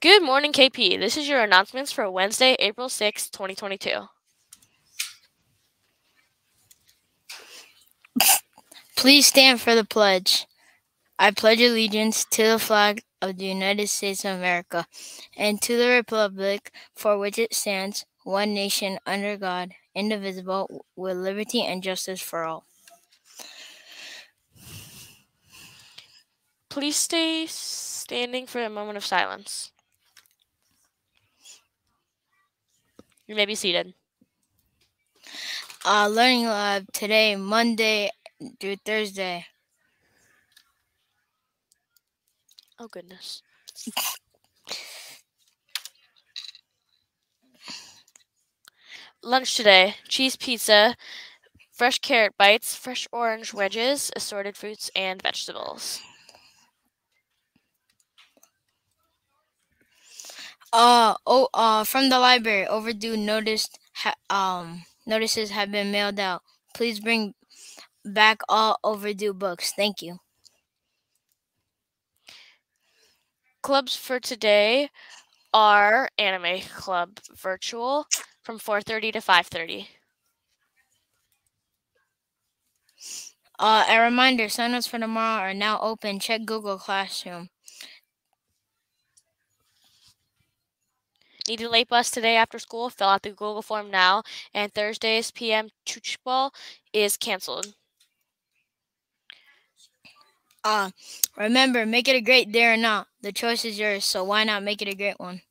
Good morning, KP. This is your announcements for Wednesday, April sixth, 2022. Please stand for the pledge. I pledge allegiance to the flag of the United States of America and to the republic for which it stands, one nation under God, indivisible, with liberty and justice for all. Please stay standing for a moment of silence. You may be seated. Uh, learning lab today, Monday through Thursday. Oh, goodness. Lunch today cheese pizza, fresh carrot bites, fresh orange wedges, assorted fruits and vegetables. Uh oh. Uh, from the library, overdue noticed. Ha- um, notices have been mailed out. Please bring back all overdue books. Thank you. Clubs for today are Anime Club virtual from 4:30 to 5:30. Uh, a reminder: signups for tomorrow are now open. Check Google Classroom. Need a late bus today after school? Fill out the Google form now. And Thursday's PM Chooch Ball is canceled. Uh, remember, make it a great day or not. The choice is yours, so why not make it a great one?